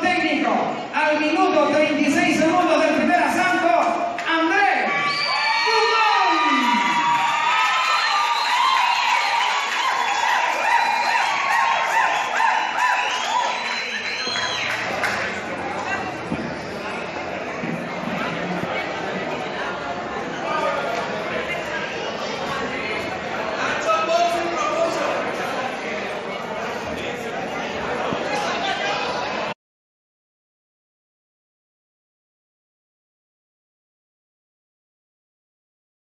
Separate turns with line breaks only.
técnico al minuto 36 segundos del primer asalto.